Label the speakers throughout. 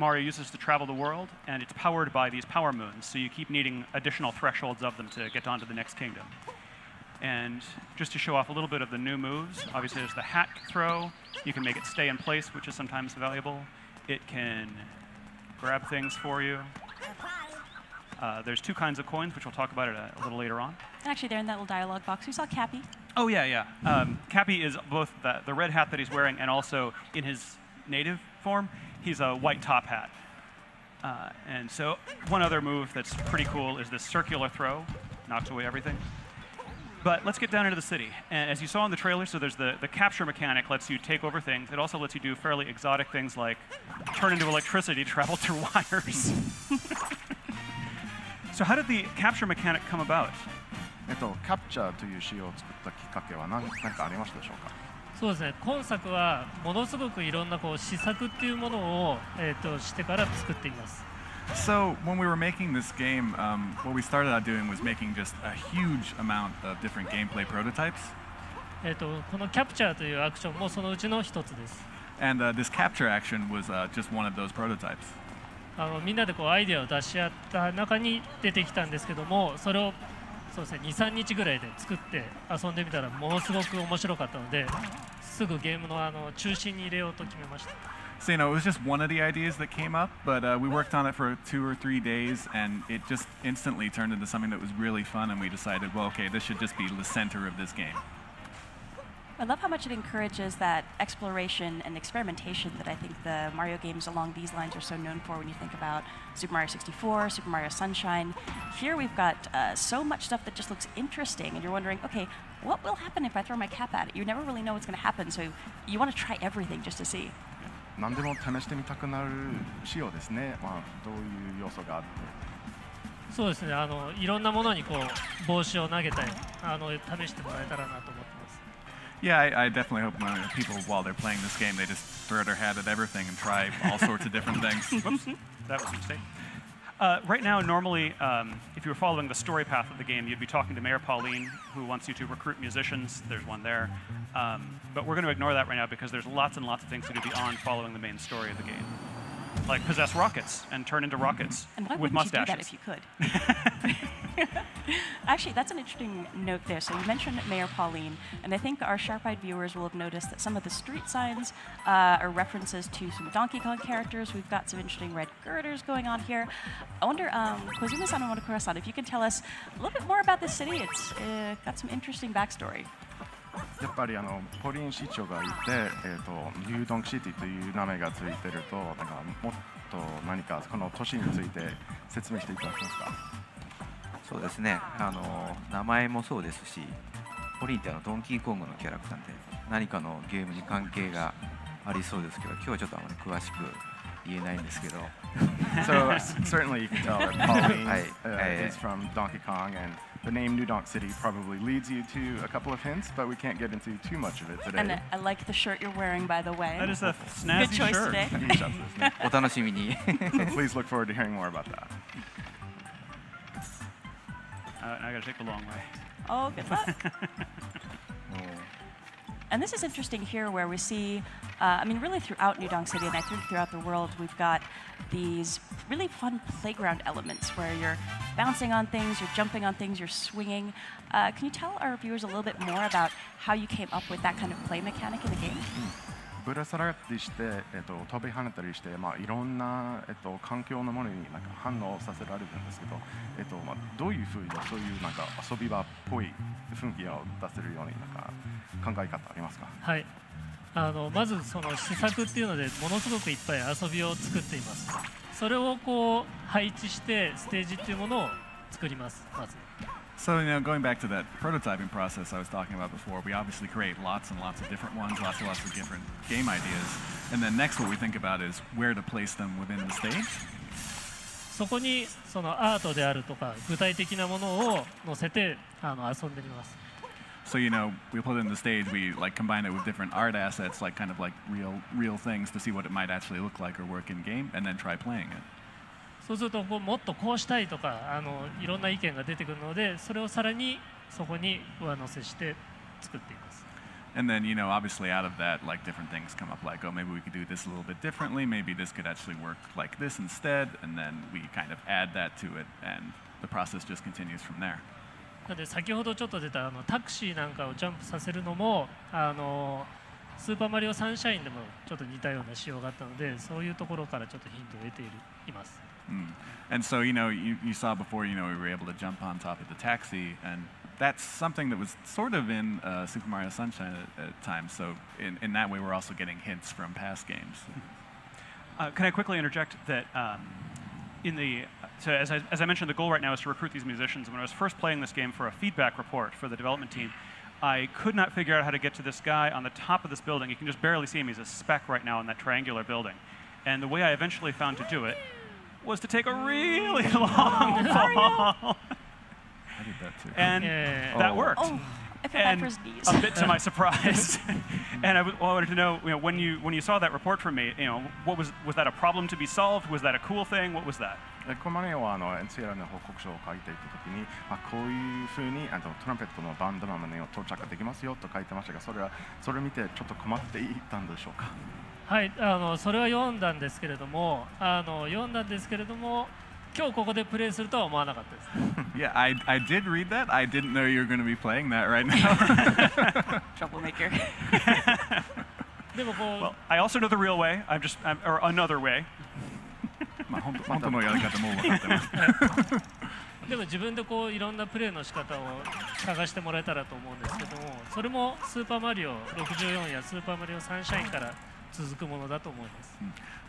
Speaker 1: Mario uses to travel the world, and it's powered by these power moons, so you keep needing additional thresholds of them to get on to the next kingdom. And just to show off a little bit of the new moves, obviously there's the hat throw. You can make it stay in place, which is sometimes valuable. It can grab things for you. Uh, there's two kinds of coins, which we'll talk about it a, a, little later on.
Speaker 2: Actually, there in that little dialogue box, we saw Cappy.
Speaker 1: Oh, yeah, yeah. Um, Cappy is both the, the red hat that he's wearing and also in his native form, he's a white top hat. Uh, and so one other move that's pretty cool is this circular throw, knocks away everything. But let's get down into the city. And as you saw in the trailer, so there's the, the capture mechanic lets you take over things. It also lets you do fairly exotic things like turn into electricity, travel through wires. so how did the capture mechanic come about?
Speaker 3: えっと、キャプチャーという仕様を作ったきっかけは何何かありましたでしょうか
Speaker 4: そうですね今作はものすごくいろんなこう試作っていうものを、えー、としてから作っています。
Speaker 5: So when we were making this game, um, what we started out doing was making just a huge amount of different gameplay prototypes.
Speaker 4: えっとこのキャプチャーというアクションもそのうちの一つです。
Speaker 5: And、uh, this capture action was、uh, just one of those prototypes.
Speaker 4: あのみんなでこうアイデアを出し合った中に出てきたんですけども、それをそうですね23日ぐらいで作って遊んでみたらものすごく面白かったのですぐゲームのあの中心に入れようと決めました。
Speaker 5: So, you know, it was just one of the ideas that came up, but uh, we worked on it for two or three days, and it just instantly turned into something that was really fun, and we decided, well, okay, this should just be the center of this game.
Speaker 2: I love how much it encourages that exploration and experimentation that I think the Mario games along these lines are so known for when you think about Super Mario 64, Super Mario Sunshine. Here we've got uh, so much stuff that just looks interesting, and you're wondering, okay, what will happen if I throw my cap at it? You never really know what's going to happen, so you want to try everything just to see.
Speaker 3: 何でも試してみたくなる仕様ですね、まあ、どういう要素があって。
Speaker 4: そうですねあのいろんなものにこう帽子を投げたりあの試してもらえたらなと思ってます。
Speaker 5: yeah, I, I definitely hope when people, while they're playing this game, they just throw their hat at everything and try all sorts of different things.
Speaker 1: Whoops, that was a mistake. Uh, right now, normally, um, if you were following the story path of the game, you'd be talking to Mayor Pauline, who wants you to recruit musicians. There's one there. Um, but we're going to ignore that right now because there's lots and lots of things to do beyond following the main story of the game. Like possess rockets and turn into rockets
Speaker 2: and why
Speaker 1: with mustaches.
Speaker 2: You do that if you could? Actually, that's an interesting note there. So you mentioned Mayor Pauline, and I think our sharp-eyed viewers will have noticed that some of the street signs uh, are references to some Donkey Kong characters. We've got some interesting red girders going on here. I wonder, um, Koizumi-san and Motokura-san, if you can tell us a little bit more about this city. It's uh, got some interesting backstory.
Speaker 3: やっぱりあのポリン市長がいて、えーと、ニュードンクシティという名前がついてるとなんかもっと何かこの都市について説明していただけますか？
Speaker 6: そうですね。あの名前もそうですしポリンってあのドンキーコングのキャラクターで何かのゲームに関係がありそうですけど今日はちょっとあまり詳しく言えないんですけど。
Speaker 3: So certainly you can tell that Pauline uh, is from Donkey Kong and the name New Donk City probably leads you to a couple of hints, but we can't get into too much of it today.
Speaker 2: And I like the shirt you're wearing, by the way.
Speaker 1: That is a snazzy
Speaker 2: Good choice
Speaker 1: shirt.
Speaker 2: today.
Speaker 3: so please look forward to hearing more about that.
Speaker 1: Uh, I gotta take the long way.
Speaker 2: Oh, good luck. Oh. And this is interesting here where we see uh, I mean, really throughout New Donk City, and I think throughout the world, we've got these really fun playground elements where you're bouncing on things, you're jumping on things, you're swinging. Uh, can you tell our viewers a little bit more about how you came up with that kind of play mechanic in the game?
Speaker 3: ぶら下がったりして、えっと、飛び跳ねたりして、まあ、いろんな、えっと、環境のものになんか反応させられるんですけど、えっとまあ、どういうふうにそういうなんか遊び場っぽい雰囲気を出せるようになんか考え方ありますか
Speaker 4: はいあのまずその試作っていうのでものすごくいっぱい遊びを作っていますそれをこう配置してステージっていうものを作りますまず
Speaker 5: So, you know, going back to that prototyping process I was talking about before, we obviously create lots and lots of different ones, lots and lots of different game ideas. And then next, what we think about is where to place them within the stage.
Speaker 4: そこにそのアートであるとか具体的なものを載せてあの遊んでみます。
Speaker 5: So you know, we put it in the stage. We like combine it with different art assets, like kind of like real, real things, to see what it might actually look like or work in game, and then try playing it.
Speaker 4: そうするとこうもっとこうしたいとかあのいろんな意見が出てくるのでそれをさらにそこに上乗せして作っています。
Speaker 5: And then, you know, obviously out of that, like different things come up, like, oh, maybe we could do this a little bit differently. Maybe this could actually work like this instead. And then we kind of add that to it, and the process just continues from there.
Speaker 4: なので先ほどちょっと出たあのタクシーなんかをジャンプさせるのもあのスーパーマリオサンシャインでもちょっと似たような仕様があったのでそういうところからちょっとヒントを得ているいます
Speaker 5: Mm. And so, you know, you, you saw before, you know, we were able to jump on top of the taxi, and that's something that was sort of in uh, Super Mario Sunshine at, at times. So, in, in that way, we're also getting hints from past games.
Speaker 1: Uh, can I quickly interject that um, in the so as I, as I mentioned, the goal right now is to recruit these musicians. When I was first playing this game for a feedback report for the development team, I could not figure out how to get to this guy on the top of this building. You can just barely see him. He's a speck right now in that triangular building. And the way I eventually found to do it was to take a really long oh, fall.
Speaker 3: I did that too.
Speaker 1: and
Speaker 4: Yeah.
Speaker 1: that worked.
Speaker 2: Oh, I feel bad
Speaker 1: and
Speaker 2: for his knees.
Speaker 1: a bit to my surprise. and I, w- I wanted to know, you know, when you when you saw that report from me, you know, what was was that a problem to be solved? Was that a cool thing? What was that?
Speaker 3: でこのマリオはあの NCR の報告書を書いていた時に、まあ、こういうふうにあのトランペットのバンドマンの到着ができますよと書いてましたがそれはそれを見てちょっと困っていたんでしょうか？
Speaker 4: はいあのそれは読んだんですけれどもあの読んだんですけれども今日ここでプレイするとは思わなかったです
Speaker 5: Yeah, I, I did read that. I didn't know you were going to be playing that right now.
Speaker 2: Troublemaker.
Speaker 4: でもこう、
Speaker 1: Well, I also know the real way. I'm just I'm, or another way.
Speaker 5: まあ本当本当のやり方も分かってます。
Speaker 4: でも自分でこういろんなプレーの仕方を探してもらえたらと思うんですけどもそれもスーパーマリオ64やスーパーマリオサンシャインから続くものだと思います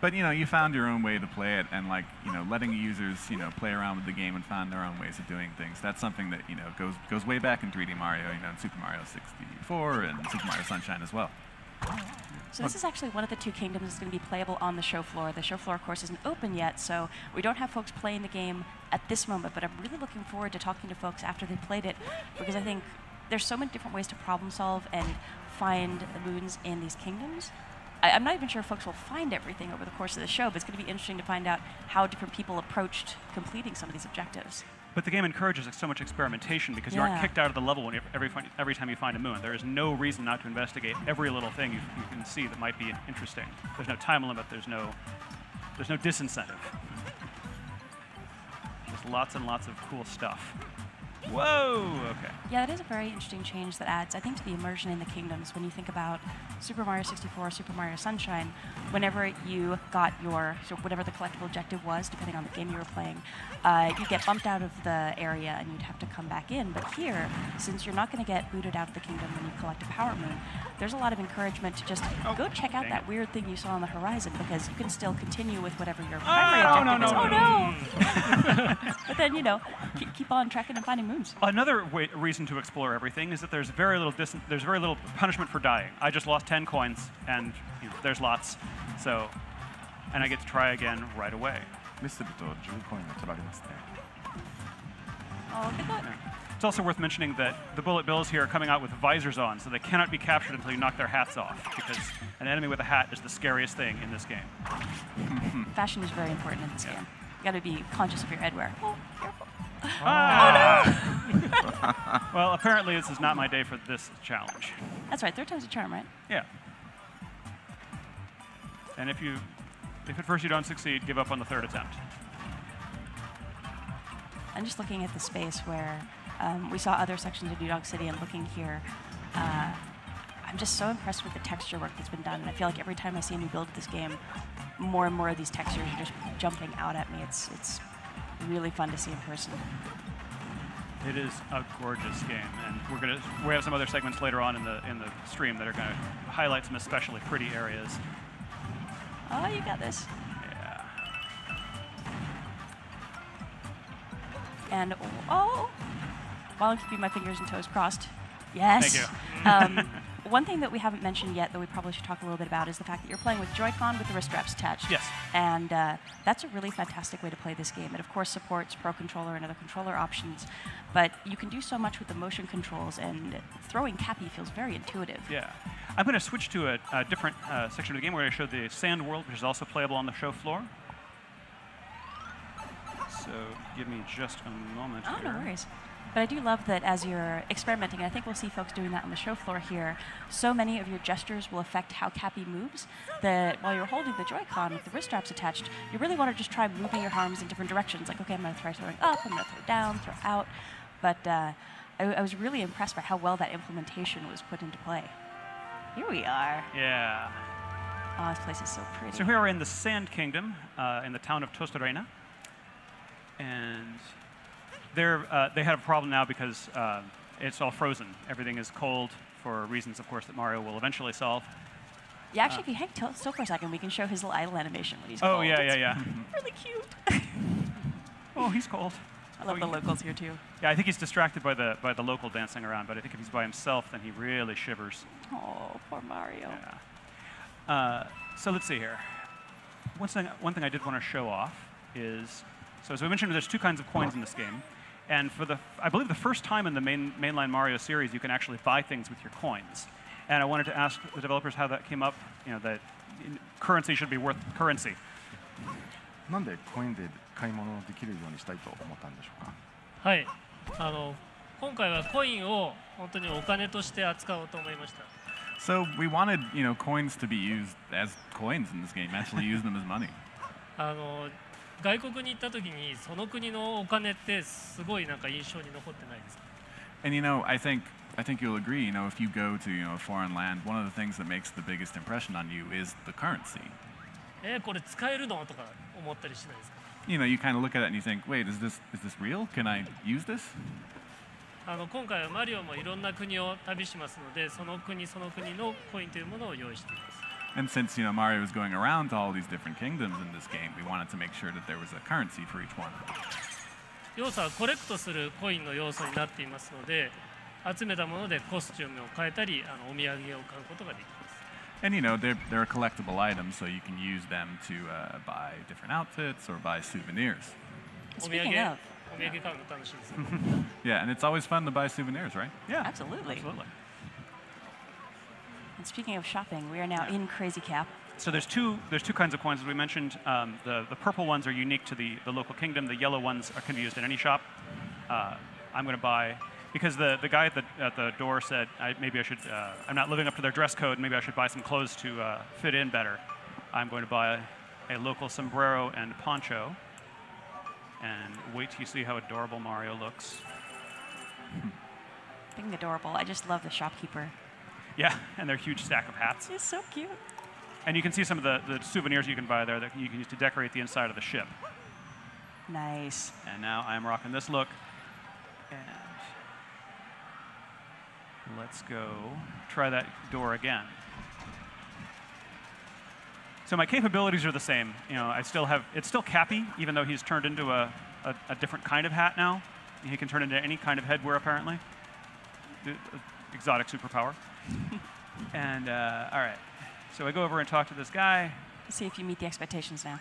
Speaker 5: But you know, you found your own way to play it, and like you know, letting users you know play around with the game and find their own ways of doing things. That's something that you know goes goes way back in 3D Mario. You know, in Super Mario 64 and Super Mario Sunshine as well.
Speaker 2: So this is actually one of the two kingdoms that's going to be playable on the show floor. The show floor, of course, isn't open yet, so we don't have folks playing the game at this moment. But I'm really looking forward to talking to folks after they've played it, because I think there's so many different ways to problem solve and find the moons in these kingdoms. I, I'm not even sure if folks will find everything over the course of the show, but it's going to be interesting to find out how different people approached completing some of these objectives.
Speaker 1: But the game encourages so much experimentation because you aren't kicked out of the level when you, every every time you find a moon. There is no reason not to investigate every little thing you, you can see that might be interesting. There's no time limit. There's no there's no disincentive. Just lots and lots of cool stuff. Whoa. Okay.
Speaker 2: Yeah, that is a very interesting change that adds, I think, to the immersion in the kingdoms. When you think about Super Mario 64, Super Mario Sunshine, whenever you got your, so whatever the collectible objective was, depending on the game you were playing, uh, you'd get bumped out of the area and you'd have to come back in. But here, since you're not going to get booted out of the kingdom when you collect a Power Moon, there's a lot of encouragement to just
Speaker 1: Oh,
Speaker 2: go check out that weird thing you saw on the horizon because you can still continue with whatever your primary
Speaker 1: Oh,
Speaker 2: objective
Speaker 1: no,
Speaker 2: is.
Speaker 1: no,
Speaker 2: oh
Speaker 1: no.
Speaker 2: no! but then, you know, keep, keep on tracking and finding moons.
Speaker 1: Another way, reason to explore everything is that there's very little dis- there's very little punishment for dying. I just lost 10 coins, and you know, there's lots. So, and I get to try again right away.
Speaker 3: ミスると10コインが取られますね
Speaker 2: Oh, good luck.
Speaker 1: It's also worth mentioning that the bullet bills here are coming out with visors on, so they cannot be captured until you knock their hats off, because an enemy with a hat is the scariest thing in this game.
Speaker 2: Fashion is very important in this
Speaker 1: Yeah.
Speaker 2: game. You got to be conscious of your headwear. Oh, careful.
Speaker 1: Well, apparently this is not my day for this challenge.
Speaker 2: That's right. Third time's a charm, right?
Speaker 1: Yeah. And if you, if at first you don't succeed, give up on the third attempt.
Speaker 2: I'm just looking at the space where um, we saw other sections of New Donk City and looking here. Uh, I'm just so impressed with the texture work that's been done. And I feel like every time I see a new build of this game, more and more of these textures are just jumping out at me. It's, it's really fun to see in person.
Speaker 1: It is a gorgeous game, and we're gonna we have some other segments later on in the in the stream that are gonna highlight some especially pretty areas.
Speaker 2: Oh, you got this.
Speaker 1: Yeah.
Speaker 2: And oh, while I'm keeping my fingers and toes crossed, yes.
Speaker 1: Thank you.
Speaker 2: um, one thing that we haven't mentioned yet that we probably should talk a little bit about is the fact that you're playing with Joy-Con with the wrist straps attached.
Speaker 1: Yes.
Speaker 2: And uh, that's a really fantastic way to play this game. It of course supports Pro Controller and other controller options, but you can do so much with the motion controls, and throwing Cappy feels very intuitive.
Speaker 1: Yeah. I'm going to switch to a, a different uh, section of the game where I show the sand world, which is also playable on the show floor. So give me just a moment
Speaker 2: Oh,
Speaker 1: here.
Speaker 2: no worries. But I do love that as you're experimenting, and I think we'll see folks doing that on the show floor here, so many of your gestures will affect how Cappy moves that while you're holding the Joy-Con with the wrist straps attached, you really want to just try moving your arms in different directions. Like, okay, I'm going to try throwing up, I'm going to throw down, throw out. But uh, I, I was really impressed by how well that implementation was put into play. Here we are.
Speaker 1: Yeah.
Speaker 2: Oh, this place is so pretty.
Speaker 1: So here we're in the Sand Kingdom, uh, in the town of Tostarena. And uh, they have a problem now because uh, it's all frozen. Everything is cold for reasons, of course, that Mario will eventually solve.
Speaker 2: Yeah, actually, if you hang still for a second, we can show his little idle animation when he's
Speaker 1: Oh,
Speaker 2: cold.
Speaker 1: yeah, yeah,
Speaker 2: It's
Speaker 1: yeah.
Speaker 2: Really cute.
Speaker 1: oh, he's cold.
Speaker 2: I love
Speaker 1: Oh,
Speaker 2: the
Speaker 1: yeah.
Speaker 2: locals here too.
Speaker 1: Yeah, I think he's distracted by the, by the local dancing around, but I think if he's by himself, then he really shivers.
Speaker 2: Oh, poor Mario.
Speaker 1: Yeah. Uh, so let's see here. One thing, one thing I did want to show off is, so as we mentioned, there's two kinds of coins in this game. And for the, I believe the first time in the main, mainline Mario series, you can actually buy things with your coins. And I wanted to ask the developers how that came up, you know, that in- currency should be worth currency.
Speaker 3: なんでコインで買い物できるようにしたいと思ったんでしょうか
Speaker 4: はいあの今回はコインを本当にお金として扱おうと思いました
Speaker 5: So we wanted, you know, coins to be used as coins in this game. Actually, use them as money.
Speaker 4: あの 外国に行った時にその国のお金ってすごいなんか印象に残ってないですか
Speaker 5: And you know, I think I think you'll agree. You know, if you go to you know a foreign land, one of the things that makes the biggest impression on you is the currency.
Speaker 4: えーこれ使えるのとか思ったりしないですか
Speaker 5: You know, you kind of look at it and you think, wait, is this is this real? Can I use this?
Speaker 4: あの今回はマリオもいろんな国を旅しますのでその国その国のコインというものを用意しています
Speaker 5: And since you know Mario is going around to all these different kingdoms in this game, we wanted to make sure that there was a currency for each one.
Speaker 4: 要素はコレクトするコインの要素になっていますので集めたものでコスチュームを変えたりあのお土産を買うことができます
Speaker 5: And you know, they're they're collectible items, so you can use them to uh, buy different outfits or buy souvenirs.
Speaker 4: お土
Speaker 2: Speaking
Speaker 4: 産
Speaker 2: of,
Speaker 4: お土産買うの楽しいですよ
Speaker 5: Yeah, and it's always fun to buy souvenirs, right?
Speaker 1: Yeah,
Speaker 2: absolutely.
Speaker 1: absolutely.
Speaker 2: And speaking of shopping, we are now
Speaker 1: Yeah.
Speaker 2: in Crazy Cap.
Speaker 1: So there's two there's two kinds of coins as we mentioned. Um, the the purple ones are unique to the the local kingdom. The yellow ones are can be used in any shop. Uh, I'm going to buy because the the guy at the at the door said I, maybe I should uh, I'm not living up to their dress code. Maybe I should buy some clothes to uh, fit in better. I'm going to buy a, local sombrero and poncho. And wait till you see how adorable Mario looks.
Speaker 2: Being adorable. I just love the shopkeeper.
Speaker 1: Yeah, and their huge stack of hats.
Speaker 2: He's so cute.
Speaker 1: And you can see some of the, the souvenirs you can buy there that you can use to decorate the inside of the ship.
Speaker 2: Nice.
Speaker 1: And now I'm rocking this look. And let's go try that door again. So my capabilities are the same. You know, I still have, it's still Cappy, even though he's turned into a, a, a different kind of hat now. He can turn into any kind of headwear, apparently. Exotic superpower. and, uh, all right. So I go over and talk to this guy.
Speaker 2: Let's see if you meet the expectations now.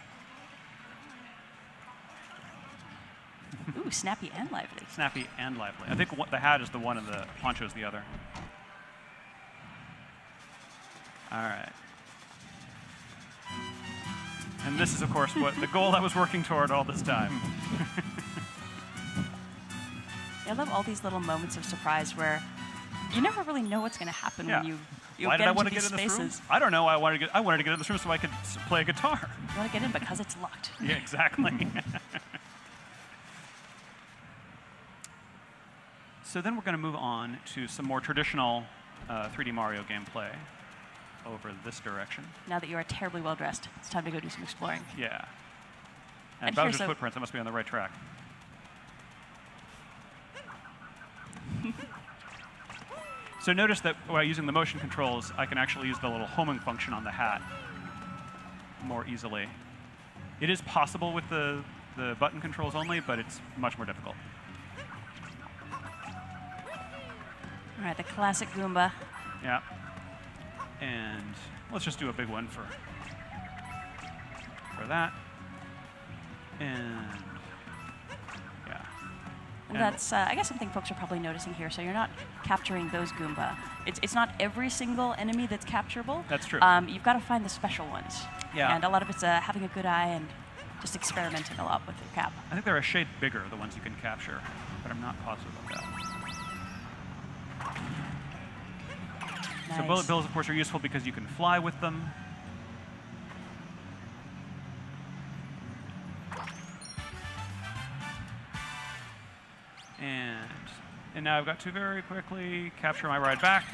Speaker 2: Ooh, snappy and lively.
Speaker 1: Snappy and lively. I think the hat is the one and the poncho is the other. All right. And this is, of course, what the goal I was working toward all this time.
Speaker 2: I love all these little moments of surprise where you never really know what's going to happen
Speaker 1: Yeah.
Speaker 2: when you, you
Speaker 1: Why
Speaker 2: get
Speaker 1: did I
Speaker 2: into
Speaker 1: want to
Speaker 2: these
Speaker 1: get in this
Speaker 2: spaces.
Speaker 1: room? I don't know. I wanted to get. I wanted to get in this room so I could play a guitar.
Speaker 2: You want to get in because it's locked.
Speaker 1: Yeah, exactly. so then we're going to move on to some more traditional uh, 3D Mario gameplay over this direction.
Speaker 2: Now that you are terribly well dressed, it's time to go do some exploring.
Speaker 1: Yeah. And,
Speaker 2: And
Speaker 1: Bowser's
Speaker 2: a-
Speaker 1: footprints. I must be on the right track. So notice that while using the motion controls, I can actually use the little homing function on the hat more easily. It is possible with the, the button controls only, but it's much more difficult.
Speaker 2: All right, the classic Goomba.
Speaker 1: Yeah. And let's just do a big one for for that. And.
Speaker 2: And that's, uh, I guess, something folks are probably noticing here. So you're not capturing those Goomba. It's, it's not every single enemy that's capturable.
Speaker 1: That's true.
Speaker 2: Um, you've got to find the special ones.
Speaker 1: Yeah.
Speaker 2: And a lot of it's uh, having a good eye and just experimenting a lot with your cap.
Speaker 1: I think they're a shade bigger, the ones you can capture, but I'm not positive about that. So bullet bills, of course, are useful because you can fly with them. And now I've got to very quickly capture my ride back.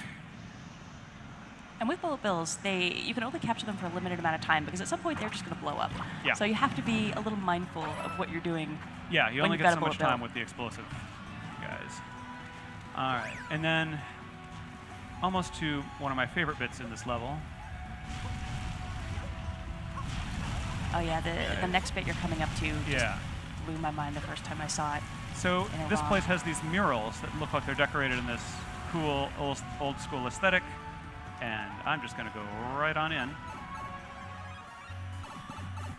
Speaker 2: And with bullet bills, they you can only capture them for a limited amount of time because at some point they're just going to blow up.
Speaker 1: Yeah.
Speaker 2: So you have to be a little mindful of what you're doing.
Speaker 1: Yeah, you only get so much
Speaker 2: bill.
Speaker 1: time with the explosive guys. All right, and then almost to one of my favorite bits in this level.
Speaker 2: Oh yeah, the the next bit you're coming up to just
Speaker 1: Yeah.
Speaker 2: blew my mind the first time I saw it.
Speaker 1: So this place has these murals that look like they're decorated in this cool old, old school aesthetic. And I'm just going to go right on in.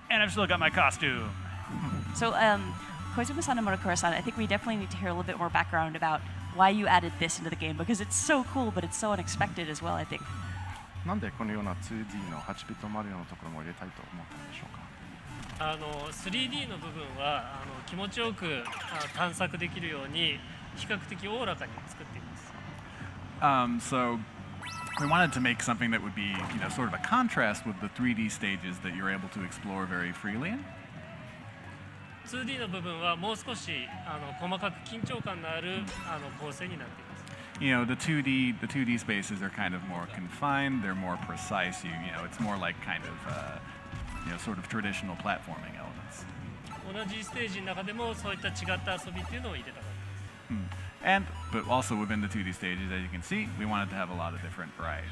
Speaker 1: And I've still got my costume.
Speaker 2: so um, Koizumi-san and Motokura-san, I think we definitely need to hear a little bit more background about why you added this into the game, because it's so cool, but it's so unexpected as well, I think.
Speaker 4: あの 3D の部分はあの気持ちよくあ探索できるように比較的おおらかに作っています
Speaker 5: Um, so we wanted to make something that would be, you know, sort of a contrast with the 3D stages that you're able to explore very freely in.
Speaker 4: 2D の部分はもう少しあの細かく緊張感のあるあの構成になっています
Speaker 5: You know, the 2D the 2D spaces are kind of more confined. They're more precise. You you know, it's more like kind of uh, you know, sort of traditional platforming elements.
Speaker 4: 同じステージの中でもそういった違った遊びっていうのを入れたかったです
Speaker 5: And but also within the 2D stages, as you can see, we wanted to have a lot of different variety.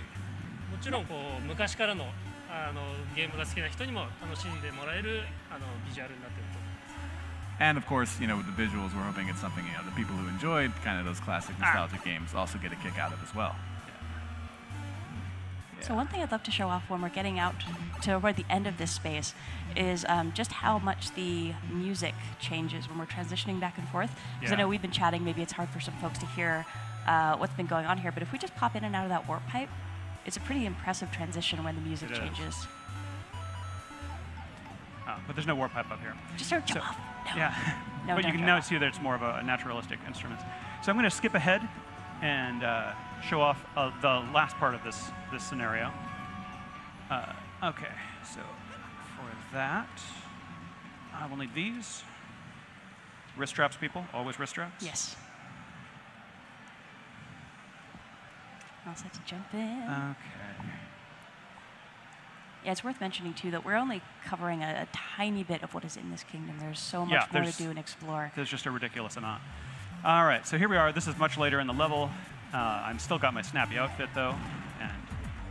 Speaker 4: もちろんこう昔からのあのゲームが好きな人にも楽しんでもらえるあのビジュアルになっていると思います
Speaker 5: And of course, you know, with the visuals, we're hoping it's something you know the people who enjoyed kind of those classic nostalgic games also get a kick out of as well.
Speaker 2: So one thing I'd love to show off when we're getting out to toward the end of this space is um, just how much the music changes when we're transitioning back and forth. Because I know we've been chatting, maybe it's hard for some folks to hear uh, what's been going on here, but if we just pop in and out of that warp pipe, it's a pretty impressive transition when the music
Speaker 1: It
Speaker 2: changes.
Speaker 1: Uh, but there's no warp pipe up here.
Speaker 2: Just start jump
Speaker 1: So-
Speaker 2: off. No.
Speaker 1: Yeah.
Speaker 2: No,
Speaker 1: but you can now see that it's more of a naturalistic instrument. So I'm going to skip ahead and uh, show off uh, the last part of this this scenario. Uh, okay, so for that, I will need these wrist straps. People always wrist straps.
Speaker 2: Yes. All set to jump in.
Speaker 1: Okay.
Speaker 2: Yeah, it's worth mentioning too that we're only covering a, a tiny bit of what is in this kingdom. There's so much
Speaker 1: Yeah,
Speaker 2: more to do and explore.
Speaker 1: There's just a ridiculous amount. All right, so here we are. This is much later in the level. Uh, I'm still got my snappy outfit though, and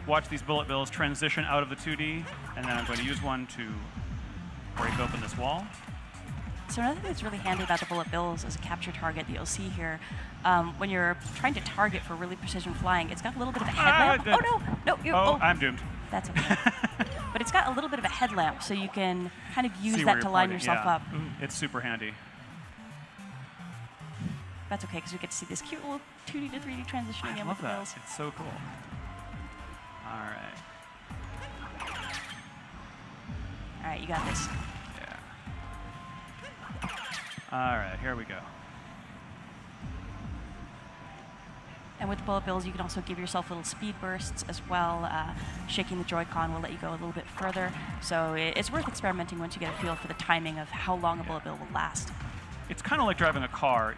Speaker 1: watch these bullet bills transition out of the 2D, and then I'm going to use one to break open this wall.
Speaker 2: So another thing that's really handy about the bullet bills is a capture target that you'll see here, um, when you're trying to target for really precision flying, it's got a little bit of a headlamp.
Speaker 1: that-
Speaker 2: oh no, no, you
Speaker 1: Oh,
Speaker 2: oh,
Speaker 1: I'm doomed.
Speaker 2: that's okay. but it's got a little bit of a headlamp, so you can kind of use
Speaker 1: See
Speaker 2: that to line
Speaker 1: pointing,
Speaker 2: yourself
Speaker 1: yeah.
Speaker 2: up.
Speaker 1: It's super handy.
Speaker 2: That's okay because we get to see this cute little 2D to 3D transition
Speaker 1: I
Speaker 2: again
Speaker 1: love
Speaker 2: with the
Speaker 1: that.
Speaker 2: bills.
Speaker 1: It's so cool. All right.
Speaker 2: All right, you got this.
Speaker 1: Yeah. All right, here we go.
Speaker 2: And with the bullet bills, you can also give yourself little speed bursts as well. Uh, shaking the Joy-Con will let you go a little bit further. So it's worth experimenting once you get a feel for the timing of how long a bullet bill will last.
Speaker 1: It's kind of like driving a car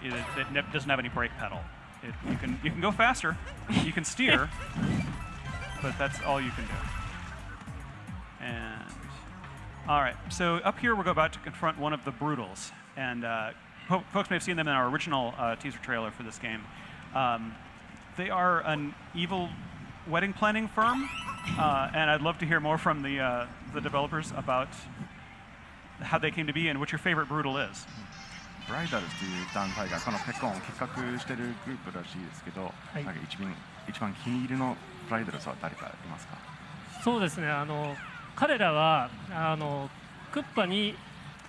Speaker 1: that doesn't have any brake pedal. It, you can you can go faster, you can steer, but that's all you can do. And all right, so up here we're about to confront one of the Broodals, and uh, folks may have seen them in our original uh, teaser trailer for this game. Um, they are an evil wedding planning firm, uh, and I'd love to hear more from the uh, the developers about how they came to be and what your favorite Broodal is.
Speaker 3: ブライダルズという団体がこのペコンを企画してるグループらしいですけど、
Speaker 4: い
Speaker 3: なんか一番一番気に入りのブライダルズは誰かいますか
Speaker 4: そうですねあの彼らはあのクッパに、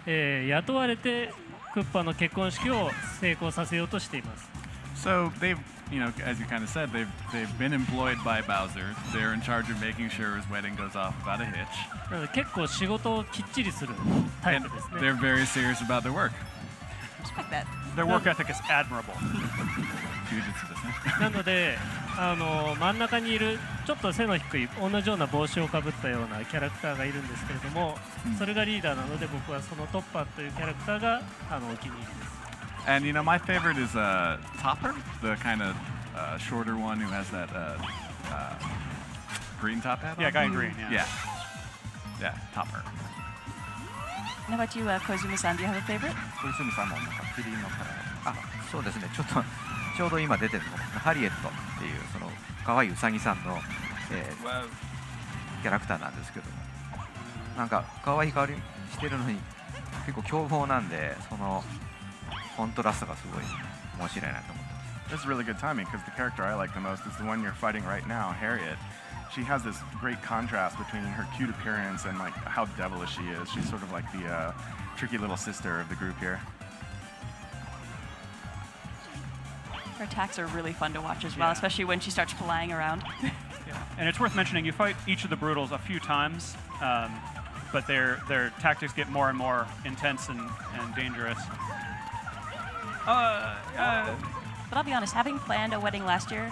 Speaker 4: えー雇われてクッパの結婚式を成功させようとしています
Speaker 5: So they've you know, as you kind of said, they've they've been employed by Bowser. They're in charge of making sure his wedding goes off without a hitch.
Speaker 4: 結構仕事をきっちりするタイ
Speaker 5: And
Speaker 4: プですね
Speaker 5: they're very serious about their work.
Speaker 2: Respect that.
Speaker 1: Their work ethic is admirable.
Speaker 5: 休日ですね。
Speaker 4: なのであの真ん中にいるちょっと背の低い同じような帽子をかぶったようなキャラクターがいるんですけれども、それがリーダーなので僕はそのトッパーというキャラクターがあのお気に入りです
Speaker 5: And you know, my favorite is uh, Topper, the kind of uh, shorter one who has that uh, uh, green top hat.
Speaker 1: Yeah,
Speaker 5: on.
Speaker 1: guy in green. Yeah.
Speaker 5: Yeah, yeah, Topper.
Speaker 2: How about you, uh, Kozumi-san? Do you have a favorite?
Speaker 3: 小泉さんもなんかキリンのカラー
Speaker 6: あそうですねちょっとちょうど今出てるのがハリエットっていうその可愛いウサギさんの、えーキャラクターなんですけどもなんか可愛い香りしてるのに結構凶暴なんでそのコントラストがすごい面白いなと思ってます
Speaker 3: This is really good timing because the character I like the most is the one you're fighting right now, Harriet. She has this great contrast between her cute appearance and like how devilish she is. She's sort of like the uh, tricky little sister of the group here.
Speaker 2: Her attacks are really fun to watch as well,
Speaker 1: Yeah.
Speaker 2: especially when she starts flying around.
Speaker 1: Yeah. And it's worth mentioning you fight each of the Broodals a few times, um, but their their tactics get more and more intense and, and dangerous. Uh, uh,
Speaker 2: But I'll be honest, having planned a wedding last year,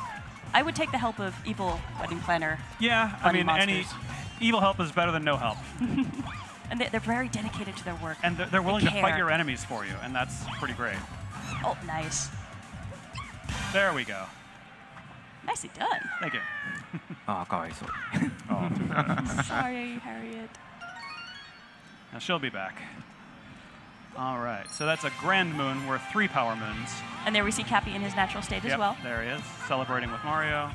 Speaker 2: I would take the help of evil wedding planner.
Speaker 1: Yeah, I mean,
Speaker 2: monsters.
Speaker 1: any evil help is better than no help.
Speaker 2: and they, are very dedicated to their work.
Speaker 1: And they're, they're willing they to fight your enemies for you, and that's pretty great.
Speaker 2: Oh, nice.
Speaker 1: There we go.
Speaker 2: Nicely done.
Speaker 1: Thank you.
Speaker 6: Ah, oh, God, sorry.
Speaker 3: oh,
Speaker 2: Sorry, Harriet.
Speaker 1: Now she'll be back. All right, so that's a grand moon worth three power moons.
Speaker 2: And there we see Cappy in his natural state as well.
Speaker 1: There he is, celebrating with Mario.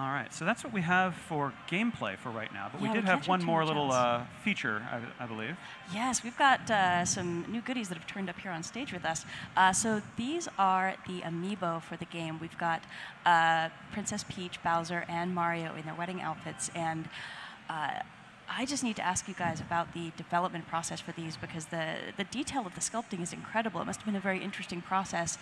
Speaker 1: All right, so that's what we have for gameplay for right now. But
Speaker 2: Yeah,
Speaker 1: we did have one more little uh, feature, I, I believe.
Speaker 2: Yes, we've got uh, some new goodies that have turned up here on stage with us. Uh, so these are the amiibo for the game. We've got uh, Princess Peach, Bowser, and Mario in their wedding outfits. And uh, I just need to ask you guys about the development process for these because the, the detail of the sculpting is incredible. It must have been a very interesting process.